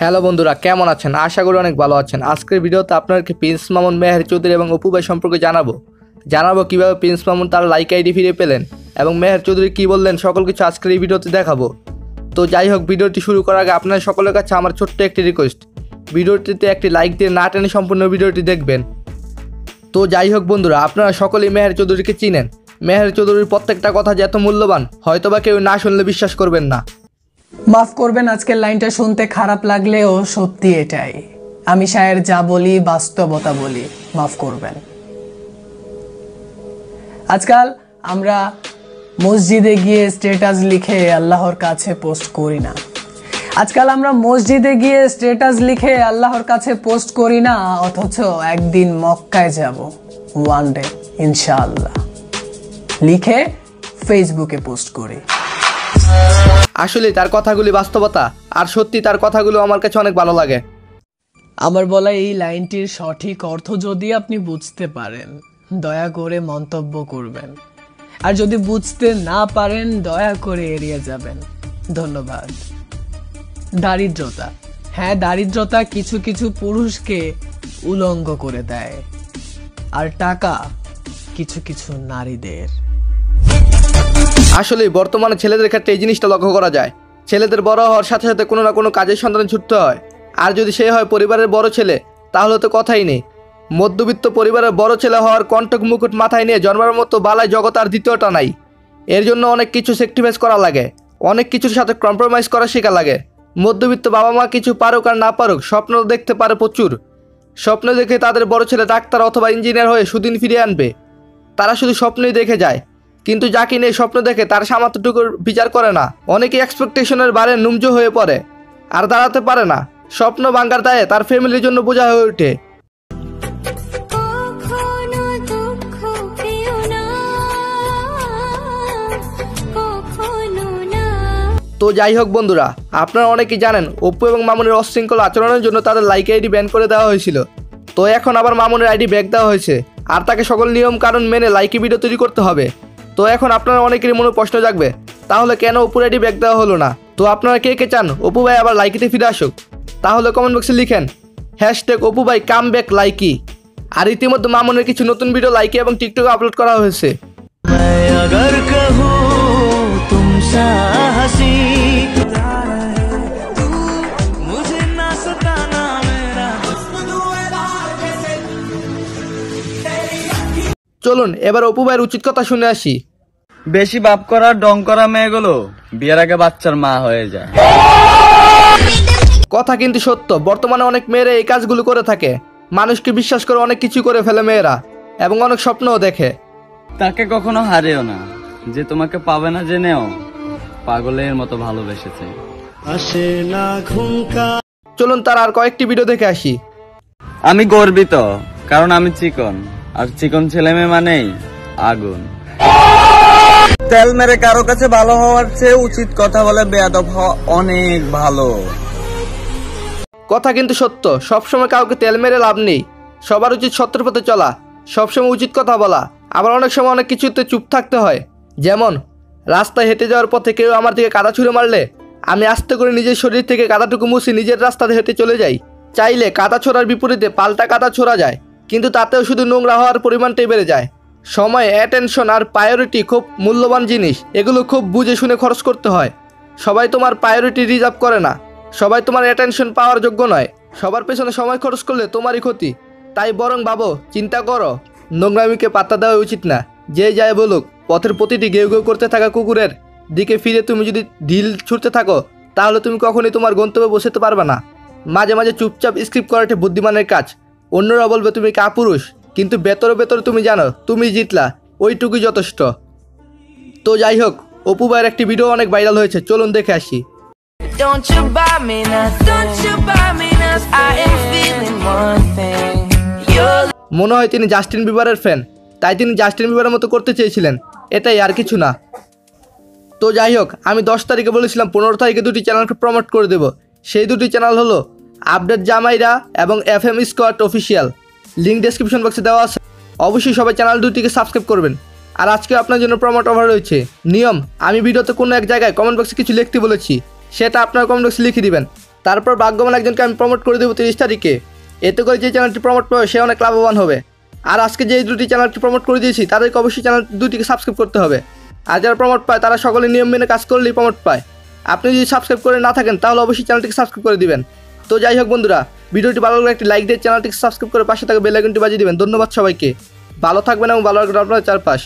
Hello বন্ধুরা, কেমন আছেন? আশা করি অনেক ভালো আছেন। আজকের ভিডিওতে আপনাদেরকে প্রিন্স মামুন মেহের চৌধুরী এবং অপু ভাই সম্পর্কে জানাব। জানাব কীভাবে প্রিন্স মামুন তার লাইক আইডি ফিরে পেলেন এবং মেহের চৌধুরী কী বললেন, সকল কিছু আজকের এই ভিডিওতে দেখাবো। তো যাই হোক, ভিডিওটি শুরু করার আগে আপনার সকলের কাছে আমার ছোট্ট একটি রিকোয়েস্ট ভিডিওটিতে একটি লাইক দিয়ে না টেনে সম্পূর্ণ ভিডিওটি দেখবেন। তো যাই হোক বন্ধুরা, আপনারা সকলেই মেহের চৌধুরীকে চিনেন। মেহের চৌধুরীর প্রত্যেকটা কথা যে এত মূল্যবান, হয়তোবা কেউ না শুনলে বিশ্বাস করবেন না। মাফ করবেন, আজকের লাইনটা শুনতে খারাপ লাগলেও সত্যি এটাই। আমি শায়ের যা বলি, বাস্তবতা বলি, মাফ করবেন। আজকাল আমরা মসজিদে গিয়ে স্টেটাস লিখে আল্লাহর কাছে পোস্ট করি না। আজকাল আমরা মসজিদে গিয়ে স্টেটাস লিখে আল্লাহর কাছে পোস্ট করি না, অথচ একদিন মক্কায় যাব ওয়ান ডে ইনশাআল্লাহ। লিখে ফেসবুকে পোস্ট করি। আসলে তার কথাগুলি বাস্তবতা, আর সত্যি তার কথাগুলো আমার কাছে অনেক ভালো লাগে। আমার বলা এই লাইনটির সঠিক অর্থ যদি আপনি বুঝতে পারেন, দয়া করে মন্তব্য করবেন। আর যদি বুঝতে না পারেন, দয়া করে এড়িয়ে যাবেন। ধন্যবাদ। দারিদ্রতা। হ্যাঁ দারিদ্রতা কিছু কিছু পুরুষকে উলঙ্গ করে দেয়। আর টাকা কিছু কিছু নারীদের। আসলে বর্তমানে ছেলেদের ক্ষেত্রে এই জিনিসটা লক্ষ্য করা যায়। ছেলেদের বড় হওয়ার সাথে সাথে কোনো না কোনো কাজের সন্ধানে ছুটতে হয়। আর যদি সে হয় পরিবারের বড় ছেলে, তাহলে তো কথাই নেই। মধ্যবিত্ত পরিবারের বড় ছেলে হওয়ার কণ্ঠক মুকুট মাথায় নিয়ে জন্মের মতো বালায় জগৎ আর দ্বিতীয়টা নাই। এর জন্য অনেক কিছু স্যাক্রিফাইস করা লাগে। অনেক কিছুর সাথে কম্প্রোমাইজ করা শেখা লাগে। মধ্যবিত্ত বাবা মা কিছু পারুক আর না পারুক, স্বপ্ন দেখতে পারে প্রচুর। স্বপ্ন দেখে তাদের বড় ছেলে ডাক্তার অথবা ইঞ্জিনিয়ার হয়ে সুদিন ফিরিয়ে আনবে। তারা শুধু স্বপ্নই দেখে যায়। কিন্তু যাকে নিয়ে স্বপ্ন দেখে তার সামর্থ্যটুকুর বিচার করে না। অনেকে এক্সপেকটেশনের বারে নুমজ হয়ে পড়ে আর দাঁড়াতে পারে না। স্বপ্ন ভাঙ্গার দায়ে তার ফ্যামিলির জন্য বোঝা হয়ে ওঠে। তো যাই হোক বন্ধুরা আপনারা অনেকেই জানেন অপু এবং মামুনের অশৃঙ্খল আচরণের জন্য তাদের লাইক আইডি ব্যান করে দেওয়া হয়েছিল। তো এখন আবার মামুনের আইডি ব্যাক দেওয়া হয়েছে। আর তাকে সকল নিয়ম কারণ মেনে লাইকি ভিডিও তৈরি করতে হবে। তো এখন আপনারা অনেকেরই মনে প্রশ্ন জাগবে তাহলে কেন অপুর আইডি ব্যাগ দেওয়া হলো না? তো আপনারা কে কে চান? অপু ভাই আবার লাইকিতে ফিরে আসুক। তাহলে কমেন্ট বক্সে লিখেন হ্যাশট্যাগ অপু ভাই কাম ব্যাক লাইকি। আর ইতিমধ্যে মামনের কিছু নতুন ভিডিও লাইকি এবং টিকটকে আপলোড করা হয়েছে। চলুন এবার অপু ভাইয়ের উচিত কথা শুনে আসি। বেশি বাপ করা ডং করা মেয়েগুলো বিয়ের আগে বাচ্চার মা হয়ে যায়। কথা কিন্তু সত্য বর্তমানে অনেক মেয়েরা এই কাজগুলো করে থাকে। মানুষকে বিশ্বাস করে অনেক কিছু করে ফেলে মেয়েরা এবং অনেক স্বপ্নও দেখে। তাকে কখনো হারেও না যে তোমাকে পাবে না জেনেও। পাগলের মতো ভালোবেসেছে। চলুন তার আর কয়েকটি ভিডিও দেখে আসি। আমি গর্বিত কারণ আমি চিকন। আর চিকন ছেলে মেয়ে মানেই আগুন। তেল মেরে কারও কাছে ভালো হওয়ার চেয়ে উচিত কথা বলে বেয়াদব হওয়া অনেক ভালো। কথা কিন্তু সত্য। সবসময় কাউকে তেল মেরে লাভ নেই। সবার উচিত সত্যের পথে চলা। সবসময় উচিত কথা বলা। আবার অনেক সময় অনেক কিছুতে চুপ থাকতে হয়। যেমন, রাস্তায় হেঁটে যাওয়ার পথে কেউ আমার দিকে কাদা ছুঁড়ে মারলে, আমি আস্তে করে নিজের শরীর থেকে কাদাটুকু মুছি নিজের রাস্তাতে হেঁটে চলে যাই। চাইলে কাদা ছোড়ার বিপরীতে পাল্টা কাদা ছোড়া যায়, কিন্তু তাতেও শুধু নোংরা হওয়ার পরিমাণটাই বেড়ে যায়। সময় অ্যাটেনশন আর প্রায়োরিটি খুব মূল্যবান জিনিস। এগুলো খুব বুঝে শুনে খরচ করতে হয়। সবাই তোমার প্রায়োরিটি রিজার্ভ করে না। সবাই তোমার অ্যাটেনশন পাওয়ার যোগ্য নয়। সবার পেছনে সময় খরচ করলে তোমারই ক্ষতি। তাই বরং ভাবো, চিন্তা করো। নোংরামিকে পাত্তা দেওয়া উচিত না। যে যায় বলুক, পথের প্রতিটি গেউ গেউ করতে থাকা কুকুরের দিকে ফিরে তুমি যদি ঢিল ছুটতে থাকো, তাহলে তুমি কখনোই তোমার গন্তব্যে বসতে পারবে না। মাঝে মাঝে চুপচাপ স্ক্রিপ্ট করাটা বুদ্ধিমানের কাজ। অন্যরা বলবে তুমি কাপুরুষ। কিন্তু ভেতরে ভেতরে তুমি জানো তুমি জিতলা ওইটুকুই যথেষ্ট তো যাই হোক অপু ভাইয়ের একটি ভিডিও অনেক ভাইরাল হয়েছে চলুন দেখে আসি Don't you buy me nothing. Don't you buy me nothing. I am feeling one thing. মনে হয় তিনি জাস্টিন বিবারের ফ্যান তাই তিনি জাস্টিন বিবারের মতো করতে চেয়েছিলেন এটাই আর কিছু না তো যাই হোক আমি দশ তারিখে বলেছিলাম পনেরো তারিখে দুটি চ্যানেলকে প্রমোট করে দেব সেই দুটি চ্যানেল হলো আপডেট জামাইরা এবং এফ এম স্কোয়াট অফিসিয়াল লিঙ্ক ডেসক্রিপশন বক্সে দেওয়া আছে। অবশ্যই সবাই চ্যানেল দুটিকে সাবস্ক্রাইব করবেন। আর আজকে আপনার জন্য প্রমোট অফার রয়েছে। নিয়ম, আমি ভিডিওতে কোনো এক জায়গায় কমেন্ট বক্সে কিছু লিখতে বলেছি। সেটা আপনার কমেন্ট বক্সে লিখে দিবেন। তারপর ভাগ্যবান একজনকে আমি প্রমোট করে দেবো তিরিশ তারিখে। এতে করে যে চ্যানেলটি প্রমোট পাবে, সে অনেক লাভবান হবে। আর আজকে যে দুটি চ্যানেলটি প্রমোট করে দিয়েছি, তাদেরকে অবশ্যই চ্যানেল দুটিকে সাবস্ক্রাইব করতে হবে। আর যারা প্রমোট পায়, তারা সকলে নিয়ম মেনে কাজ করলেই প্রমোট পায়। আপনি যদি সাবস্ক্রাইব করে না থাকেন, তাহলে অবশ্যই চ্যানেলটিকে সাবস্ক্রাইব করে দিবেন। তো যাই হোক বন্ধুরা ভিডিওটি ভালো লাগলে একটি লাইক দিয়ে চ্যানেলটিকে সাবস্ক্রাইব করে পাশে থাকা বেল আইকনটি বাজিয়ে দিবেন। ধন্যবাদ সবাইকে। ভালো থাকবেন এবং ভালো রাখবেন আপনার চারপাশ।